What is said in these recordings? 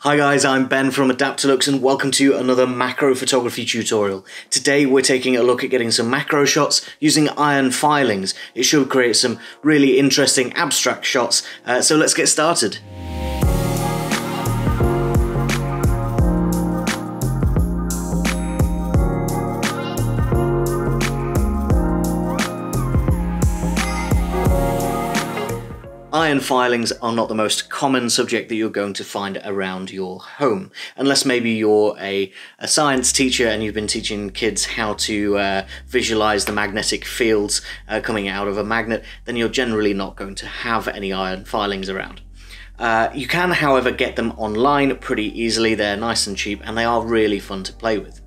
Hi guys, I'm Ben from Adaptalux and welcome to another macro photography tutorial. Today we're taking a look at getting some macro shots using iron filings. It should create some really interesting abstract shots, uh, so let's get started. Iron filings are not the most common subject that you're going to find around your home, unless maybe you're a, a science teacher and you've been teaching kids how to uh, visualize the magnetic fields uh, coming out of a magnet, then you're generally not going to have any iron filings around. Uh, you can, however, get them online pretty easily. They're nice and cheap and they are really fun to play with.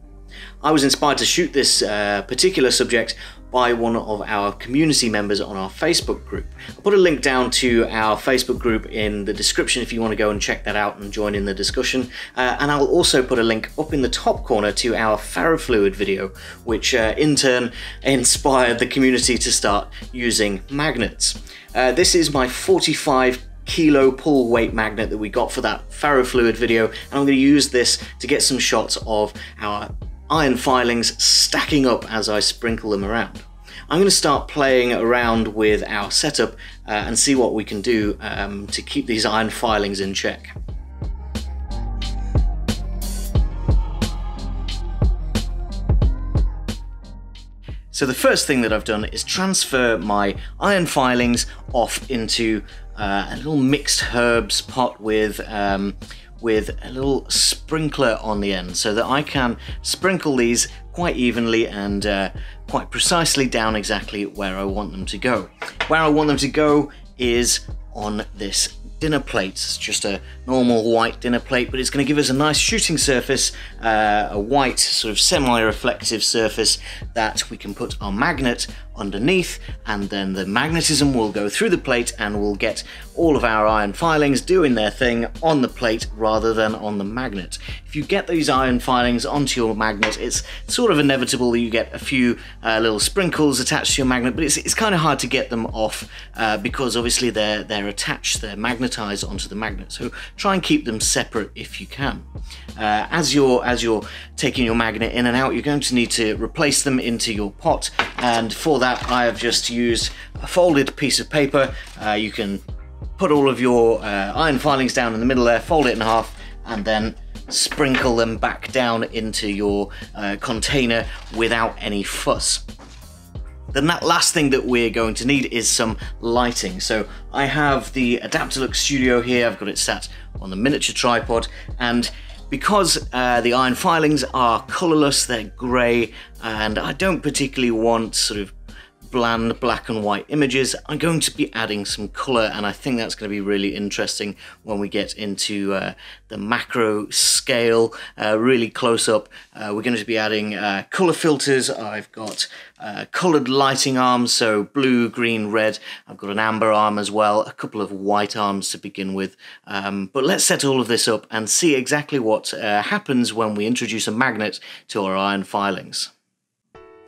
I was inspired to shoot this uh, particular subject by one of our community members on our Facebook group. I'll put a link down to our Facebook group in the description if you want to go and check that out and join in the discussion. Uh, and I'll also put a link up in the top corner to our ferrofluid video, which uh, in turn inspired the community to start using magnets. Uh, this is my 45 kilo pull weight magnet that we got for that ferrofluid video and I'm going to use this to get some shots of our iron filings stacking up as I sprinkle them around. I'm going to start playing around with our setup uh, and see what we can do um, to keep these iron filings in check. So the first thing that I've done is transfer my iron filings off into uh, a little mixed herbs pot with um, with a little sprinkler on the end so that I can sprinkle these quite evenly and uh, quite precisely down exactly where I want them to go. Where I want them to go is on this dinner plate. It's just a normal white dinner plate, but it's going to give us a nice shooting surface, uh, a white sort of semi-reflective surface that we can put our magnet underneath and then the magnetism will go through the plate and we'll get all of our iron filings doing their thing on the plate rather than on the magnet. If you get these iron filings onto your magnet, it's sort of inevitable that you get a few uh, little sprinkles attached to your magnet, but it's, it's kind of hard to get them off uh, because obviously they're, they're attached, they're magnetized onto the magnet. So try and keep them separate if you can. Uh, as you're as you're taking your magnet in and out, you're going to need to replace them into your pot, and for that I have just used a folded piece of paper. Uh, you can put all of your uh, iron filings down in the middle there, fold it in half, and then sprinkle them back down into your uh, container without any fuss. Then that last thing that we're going to need is some lighting. So I have the Adaptalux Studio here, I've got it sat on the miniature tripod, and because uh, the iron filings are colourless, they're grey, and I don't particularly want sort of bland black and white images. I'm going to be adding some color and I think that's going to be really interesting when we get into uh, the macro scale, uh, really close up. Uh, we're going to be adding uh, color filters. I've got uh, colored lighting arms, so blue, green, red. I've got an amber arm as well, a couple of white arms to begin with. Um, but let's set all of this up and see exactly what uh, happens when we introduce a magnet to our iron filings.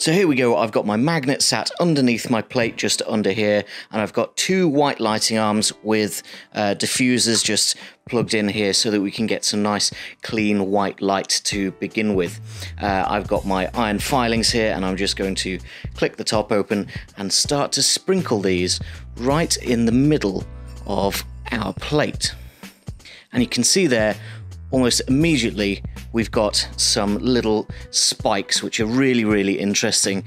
So here we go, I've got my magnet sat underneath my plate just under here, and I've got two white lighting arms with uh, diffusers just plugged in here so that we can get some nice clean white light to begin with. Uh, I've got my iron filings here and I'm just going to click the top open and start to sprinkle these right in the middle of our plate. And you can see there almost immediately we've got some little spikes which are really really interesting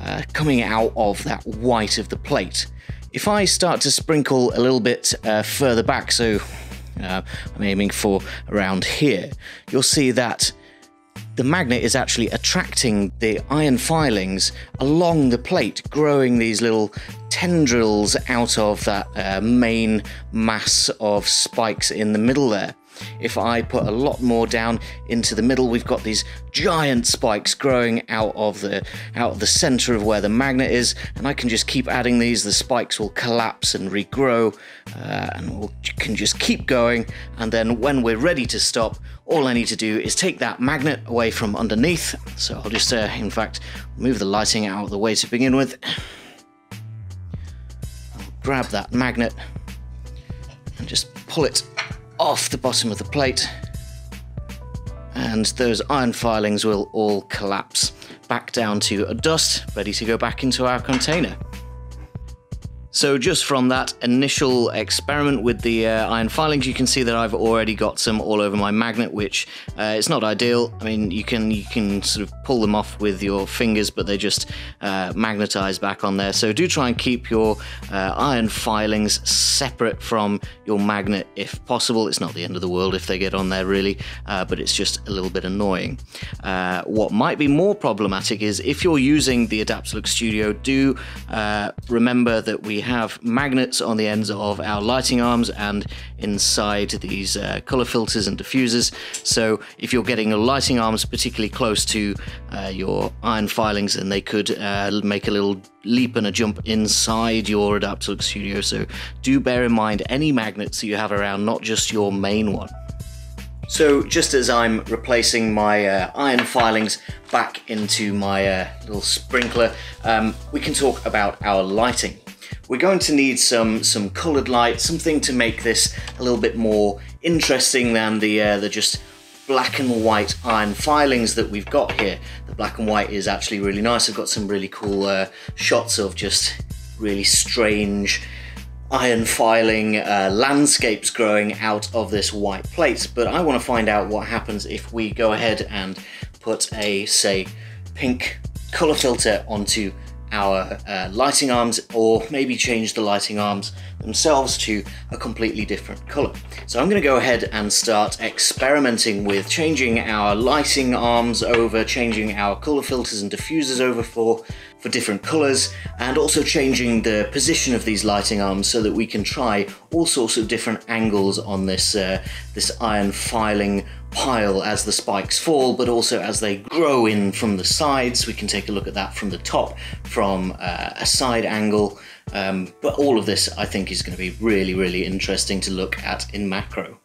uh, coming out of that white of the plate. If I start to sprinkle a little bit uh, further back, so uh, I'm aiming for around here, you'll see that the magnet is actually attracting the iron filings along the plate, growing these little tendrils out of that uh, main mass of spikes in the middle there. If I put a lot more down into the middle, we've got these giant spikes growing out of the out of the center of where the magnet is, and I can just keep adding these. The spikes will collapse and regrow, uh, and we can just keep going. And then when we're ready to stop, all I need to do is take that magnet away from underneath. So I'll just, uh, in fact, move the lighting out of the way to begin with. I'll grab that magnet and just pull it off the bottom of the plate and those iron filings will all collapse back down to a dust ready to go back into our container. So just from that initial experiment with the uh, iron filings, you can see that I've already got some all over my magnet, which uh, it's not ideal. I mean, you can you can sort of pull them off with your fingers, but they just uh, magnetize back on there. So do try and keep your uh, iron filings separate from your magnet if possible. It's not the end of the world if they get on there really, uh, but it's just a little bit annoying. Uh, what might be more problematic is if you're using the Adaptalux Studio, do remember that we have magnets on the ends of our lighting arms and inside these uh, color filters and diffusers. So if you're getting your lighting arms particularly close to uh, your iron filings, then they could uh, make a little leap and a jump inside your Adaptalux Studio. So do bear in mind any magnets that you have around, not just your main one. So just as I'm replacing my uh, iron filings back into my uh, little sprinkler, um, we can talk about our lighting. We're going to need some, some coloured light, something to make this a little bit more interesting than the, uh, the just black and white iron filings that we've got here. The black and white is actually really nice. I've got some really cool uh, shots of just really strange iron filing uh, landscapes growing out of this white plate. But I want to find out what happens if we go ahead and put a, say, pink color filter onto our uh, lighting arms or maybe change the lighting arms themselves to a completely different color. So I'm going to go ahead and start experimenting with changing our lighting arms over, changing our color filters and diffusers over for, for different colors, and also changing the position of these lighting arms so that we can try all sorts of different angles on this, uh, this iron filing pile as the spikes fall, but also as they grow in from the sides. We can take a look at that from the top, from uh, a side angle. Um, but all of this, I think, is going to be really, really interesting to look at in macro.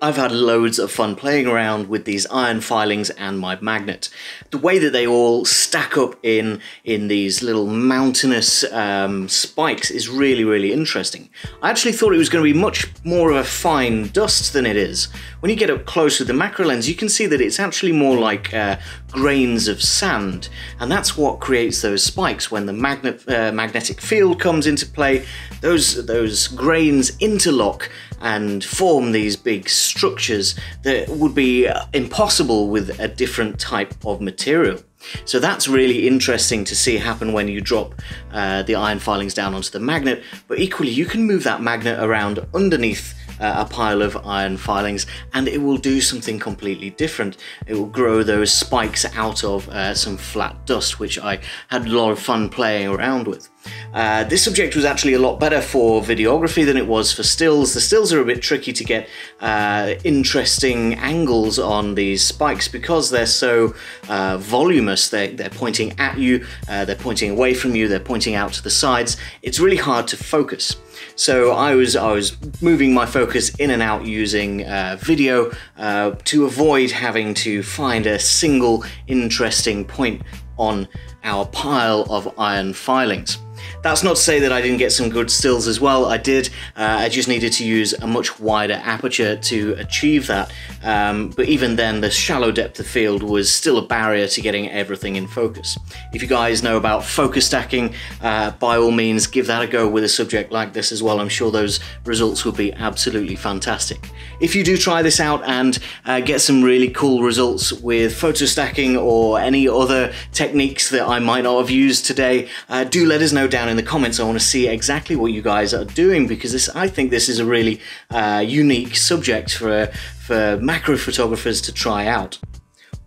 I've had loads of fun playing around with these iron filings and my magnet. The way that they all stack up in, in these little mountainous um, spikes is really, really interesting. I actually thought it was going to be much more of a fine dust than it is. When you get up close with the macro lens, you can see that it's actually more like uh, grains of sand, and that's what creates those spikes. When the magnet, uh, magnetic field comes into play, those, those grains interlock and form these big structures that would be impossible with a different type of material. So that's really interesting to see happen when you drop uh, the iron filings down onto the magnet, but equally you can move that magnet around underneath uh, a pile of iron filings and it will do something completely different. It will grow those spikes out of uh, some flat dust, which I had a lot of fun playing around with. Uh, this subject was actually a lot better for videography than it was for stills. The stills are a bit tricky to get uh, interesting angles on these spikes because they're so uh, voluminous. They're, they're pointing at you, uh, they're pointing away from you, they're pointing out to the sides. It's really hard to focus. So I was I was moving my focus in and out using uh, video uh, to avoid having to find a single interesting point on our pile of iron filings. That's not to say that I didn't get some good stills as well, I did, uh, I just needed to use a much wider aperture to achieve that, um, but even then the shallow depth of field was still a barrier to getting everything in focus. If you guys know about focus stacking, uh, by all means give that a go with a subject like this as well, I'm sure those results will be absolutely fantastic. If you do try this out and uh, get some really cool results with photo stacking or any other techniques that I might not have used today, uh, do let us know down in the comments. I want to see exactly what you guys are doing because this, I think this is a really uh, unique subject for, for macro photographers to try out.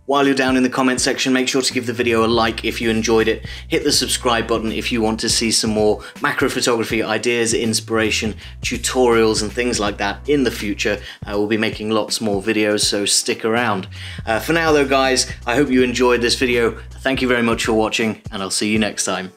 While you're down in the comment section, make sure to give the video a like if you enjoyed it. Hit the subscribe button if you want to see some more macro photography ideas, inspiration, tutorials and things like that in the future. Uh, we'll be making lots more videos, so stick around. Uh, for now though guys, I hope you enjoyed this video. Thank you very much for watching and I'll see you next time.